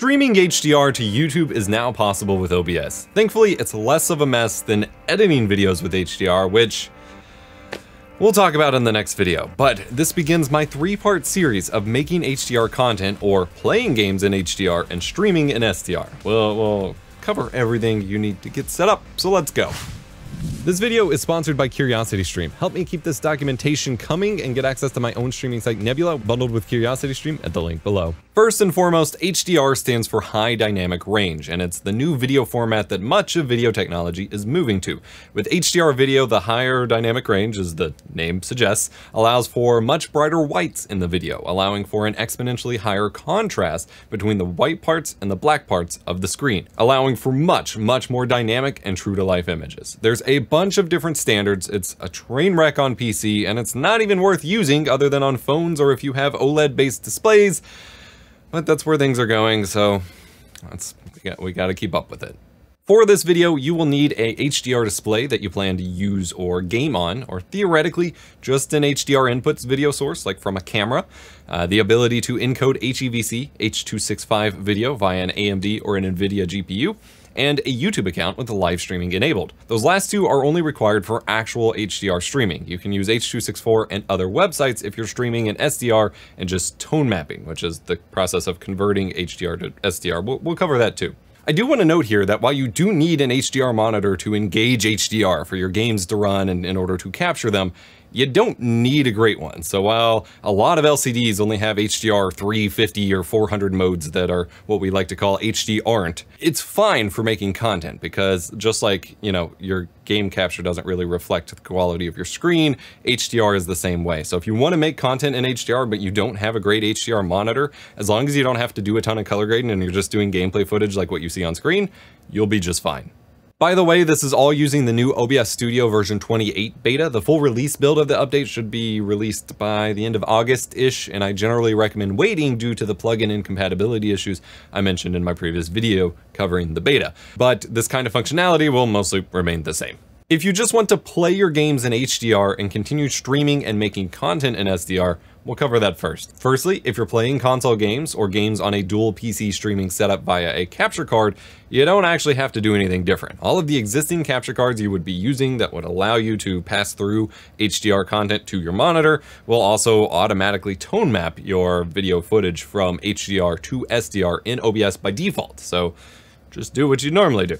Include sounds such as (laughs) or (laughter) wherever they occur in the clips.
Streaming HDR to YouTube is now possible with OBS. Thankfully, it's less of a mess than editing videos with HDR, which we'll talk about in the next video. But this begins my three-part series of making HDR content or playing games in HDR and streaming in SDR. We'll, we'll cover everything you need to get set up, so let's go. This video is sponsored by CuriosityStream. Help me keep this documentation coming and get access to my own streaming site Nebula bundled with CuriosityStream at the link below. First and foremost, HDR stands for High Dynamic Range, and it's the new video format that much of video technology is moving to. With HDR video, the higher dynamic range, as the name suggests, allows for much brighter whites in the video, allowing for an exponentially higher contrast between the white parts and the black parts of the screen, allowing for much, much more dynamic and true-to-life images. There's a bunch of different standards, it's a train wreck on PC, and it's not even worth using other than on phones or if you have OLED-based displays, but that's where things are going, so that's, we got, we got to keep up with it. For this video, you will need a HDR display that you plan to use or game on, or theoretically, just an HDR inputs video source, like from a camera, uh, the ability to encode HEVC, H.265 video via an AMD or an NVIDIA GPU, and a YouTube account with the live streaming enabled. Those last two are only required for actual HDR streaming. You can use H.264 and other websites if you're streaming in SDR and just tone mapping, which is the process of converting HDR to SDR. We'll, we'll cover that too. I do want to note here that while you do need an HDR monitor to engage HDR for your games to run and in order to capture them, you don't need a great one. So while a lot of LCDs only have HDR 350 or 400 modes that are what we like to call HD aren't, it's fine for making content because just like, you know, your game capture doesn't really reflect the quality of your screen, HDR is the same way. So if you want to make content in HDR but you don't have a great HDR monitor, as long as you don't have to do a ton of color grading and you're just doing gameplay footage like what you see on screen, you'll be just fine. By the way, this is all using the new OBS Studio version 28 beta. The full release build of the update should be released by the end of August-ish, and I generally recommend waiting due to the plugin incompatibility issues I mentioned in my previous video covering the beta. But this kind of functionality will mostly remain the same. If you just want to play your games in HDR and continue streaming and making content in SDR, we'll cover that first. Firstly, if you're playing console games or games on a dual PC streaming setup via a capture card, you don't actually have to do anything different. All of the existing capture cards you would be using that would allow you to pass through HDR content to your monitor will also automatically tone map your video footage from HDR to SDR in OBS by default. So just do what you normally do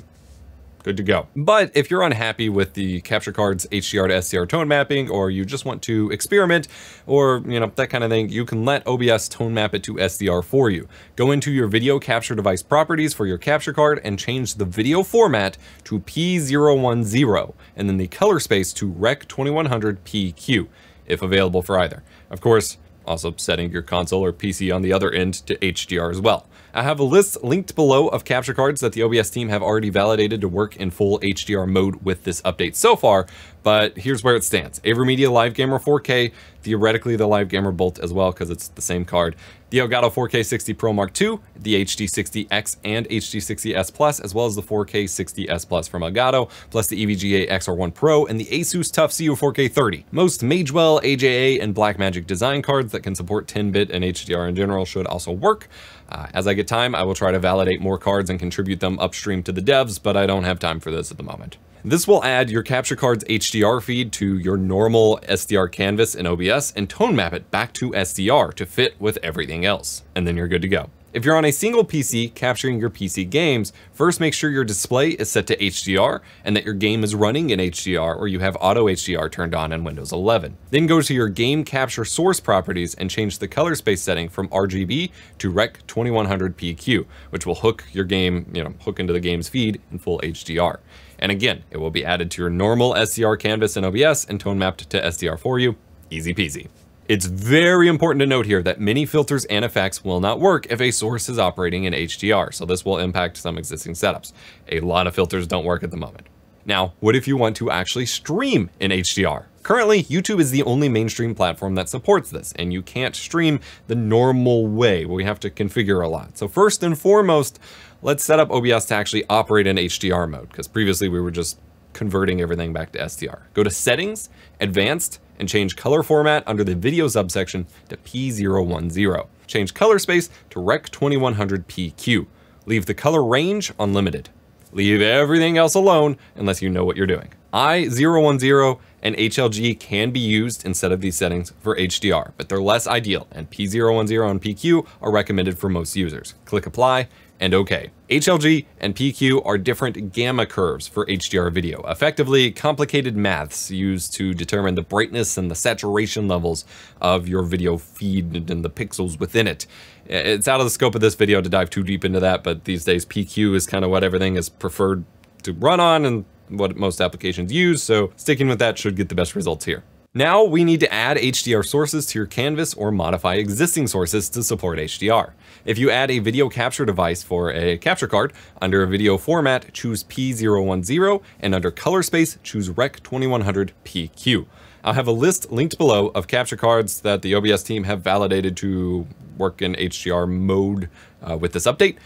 good to go. But if you're unhappy with the capture card's HDR to SDR tone mapping, or you just want to experiment, or you know, that kind of thing, you can let OBS tone map it to SDR for you. Go into your video capture device properties for your capture card and change the video format to P010, and then the color space to Rec 2100 PQ, if available for either. Of course, also setting your console or PC on the other end to HDR as well. I have a list linked below of capture cards that the OBS team have already validated to work in full HDR mode with this update so far, but here's where it stands. AverMedia Live Gamer 4K, theoretically the Live Gamer Bolt as well because it's the same card, the Elgato 4K 60 Pro Mark II, the HD60X and HD60S Plus, as well as the 4K 60S Plus from Elgato, plus the EVGA XR1 Pro and the Asus TUF CU 4K 30. Most Magewell, AJA, and Blackmagic design cards that can support 10-bit and HDR in general should also work. Uh, as I get time, I will try to validate more cards and contribute them upstream to the devs, but I don't have time for this at the moment. This will add your capture card's HDR feed to your normal SDR canvas in OBS and tone map it back to SDR to fit with everything else. And then you're good to go. If you're on a single PC capturing your PC games, first make sure your display is set to HDR and that your game is running in HDR or you have auto HDR turned on in Windows 11. Then go to your game capture source properties and change the color space setting from RGB to Rec 2100 PQ, which will hook your game, you know, hook into the game's feed in full HDR. And again, it will be added to your normal SDR canvas in OBS and tone mapped to SDR for you. Easy peasy. It's very important to note here that many filters and effects will not work if a source is operating in HDR, so this will impact some existing setups. A lot of filters don't work at the moment. Now, what if you want to actually stream in HDR? Currently, YouTube is the only mainstream platform that supports this, and you can't stream the normal way. We have to configure a lot. So first and foremost, let's set up OBS to actually operate in HDR mode, because previously we were just converting everything back to SDR. Go to Settings, Advanced, and change color format under the video subsection to P010. change color space to Rec 2100 PQ. Leave the color range unlimited. Leave everything else alone unless you know what you're doing. I010 and HLG can be used instead of these settings for HDR, but they're less ideal, and P010 and PQ are recommended for most users. Click Apply, and OK. HLG and PQ are different gamma curves for HDR video, effectively complicated maths used to determine the brightness and the saturation levels of your video feed and the pixels within it. It's out of the scope of this video to dive too deep into that, but these days PQ is kind of what everything is preferred to run on and what most applications use, so sticking with that should get the best results here. Now we need to add HDR sources to your canvas or modify existing sources to support HDR. If you add a video capture device for a capture card, under video format, choose P010, and under color space, choose Rec 2100 PQ. I'll have a list linked below of capture cards that the OBS team have validated to work in HDR mode uh, with this update,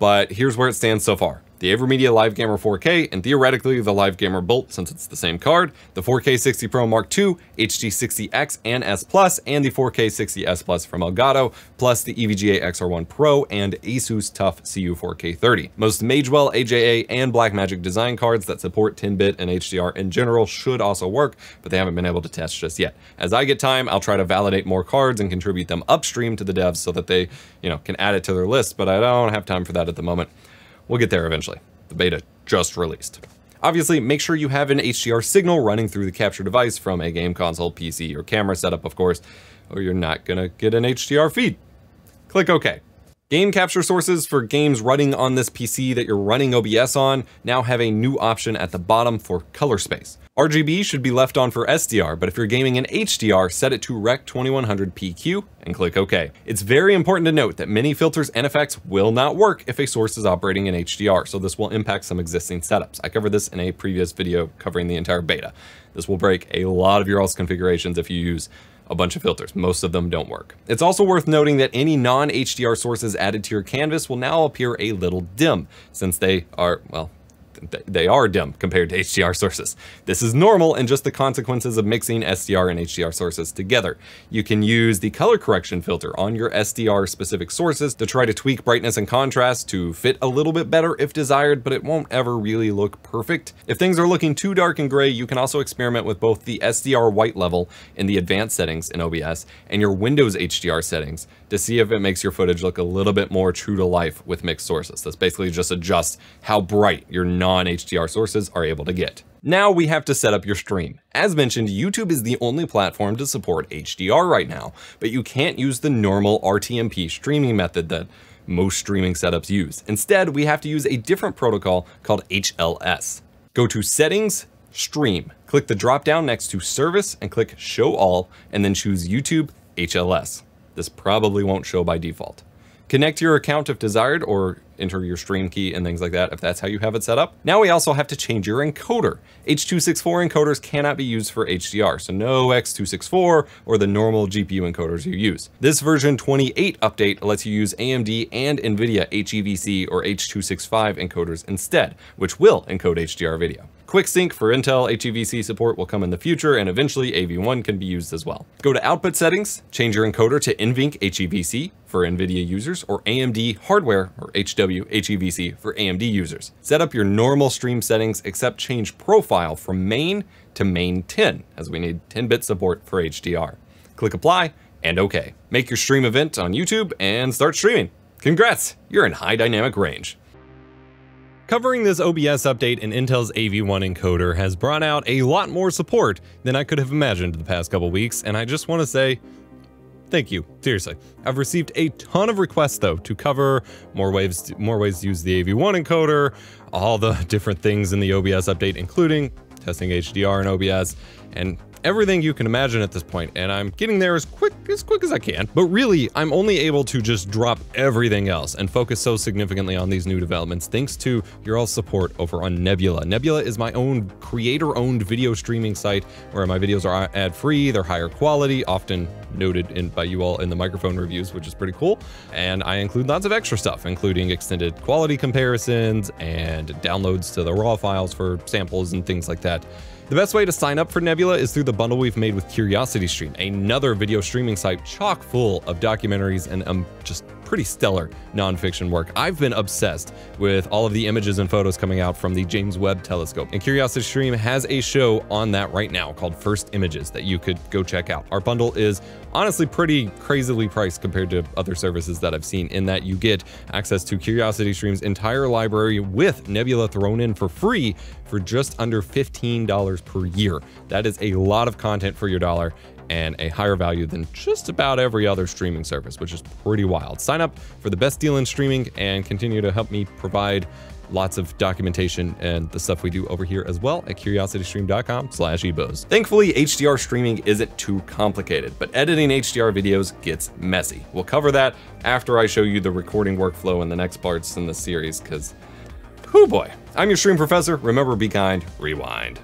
but here's where it stands so far the AverMedia Live Gamer 4K, and theoretically the Live Gamer Bolt since it's the same card, the 4K 60 Pro Mark II, HD60X and S Plus, and the 4K 60S Plus from Elgato, plus the EVGA XR1 Pro and Asus TUF CU 4K30. Most Magewell, AJA, and Blackmagic design cards that support 10-bit and HDR in general should also work, but they haven't been able to test just yet. As I get time, I'll try to validate more cards and contribute them upstream to the devs so that they, you know, can add it to their list, but I don't have time for that at the moment. We'll get there eventually. The beta just released. Obviously, make sure you have an HDR signal running through the capture device from a game console, PC, or camera setup, of course, or you're not gonna get an HDR feed. Click OK. Game capture sources for games running on this PC that you're running OBS on now have a new option at the bottom for color space. RGB should be left on for SDR, but if you're gaming in HDR, set it to Rec 2100 PQ and click OK. It's very important to note that many filters and effects will not work if a source is operating in HDR, so this will impact some existing setups. I covered this in a previous video covering the entire beta. This will break a lot of your else configurations if you use a bunch of filters. Most of them don't work. It's also worth noting that any non-HDR sources added to your canvas will now appear a little dim, since they are, well, they are dim compared to (laughs) HDR sources. This is normal and just the consequences of mixing SDR and HDR sources together. You can use the color correction filter on your SDR specific sources to try to tweak brightness and contrast to fit a little bit better if desired, but it won't ever really look perfect. If things are looking too dark and gray, you can also experiment with both the SDR white level in the advanced settings in OBS and your Windows HDR settings to see if it makes your footage look a little bit more true to life with mixed sources. That's basically just adjust how bright your non-HDR sources are able to get. Now we have to set up your stream. As mentioned, YouTube is the only platform to support HDR right now, but you can't use the normal RTMP streaming method that most streaming setups use. Instead, we have to use a different protocol called HLS. Go to Settings, Stream. Click the drop down next to Service and click Show All, and then choose YouTube HLS. This probably won't show by default. Connect your account if desired or enter your stream key and things like that if that's how you have it set up. Now we also have to change your encoder. H.264 encoders cannot be used for HDR, so no X264 or the normal GPU encoders you use. This version 28 update lets you use AMD and NVIDIA HEVC or H.265 encoders instead, which will encode HDR video. QuickSync for Intel HEVC support will come in the future, and eventually AV1 can be used as well. Go to Output Settings, change your encoder to NVENC HEVC for NVIDIA users, or AMD Hardware or HW HEVC for AMD users. Set up your normal stream settings, except change profile from main to main 10, as we need 10-bit support for HDR. Click Apply, and OK. Make your stream event on YouTube and start streaming. Congrats, you're in high dynamic range. Covering this OBS update in Intel's AV1 encoder has brought out a lot more support than I could have imagined the past couple weeks, and I just want to say thank you. Seriously. I've received a ton of requests though to cover more ways more ways to use the AV1 encoder, all the (laughs) different things in the OBS update including testing HDR in OBS and everything you can imagine at this point, and I'm getting there as quick as quick as I can. But really, I'm only able to just drop everything else and focus so significantly on these new developments thanks to your all support over on Nebula. Nebula is my own creator-owned video streaming site where my videos are ad-free, they're higher quality, often noted in by you all in the microphone reviews, which is pretty cool. And I include lots of extra stuff, including extended quality comparisons and downloads to the raw files for samples and things like that. The best way to sign up for Nebula is through the bundle we've made with CuriosityStream, another video streaming site chock full of documentaries and um, just pretty stellar nonfiction work. I've been obsessed with all of the images and photos coming out from the James Webb Telescope, and CuriosityStream has a show on that right now called First Images that you could go check out. Our bundle is honestly pretty crazily priced compared to other services that I've seen in that you get access to CuriosityStream's entire library with Nebula thrown in for free for just under $15 per year. That is a lot of content for your dollar and a higher value than just about every other streaming service, which is pretty wild. Sign up for the best deal in streaming and continue to help me provide lots of documentation and the stuff we do over here as well at curiositystream.com slash ebos. Thankfully, HDR streaming isn't too complicated, but editing HDR videos gets messy. We'll cover that after I show you the recording workflow in the next parts in the series, because, whoo boy. I'm your stream professor. Remember, be kind, rewind.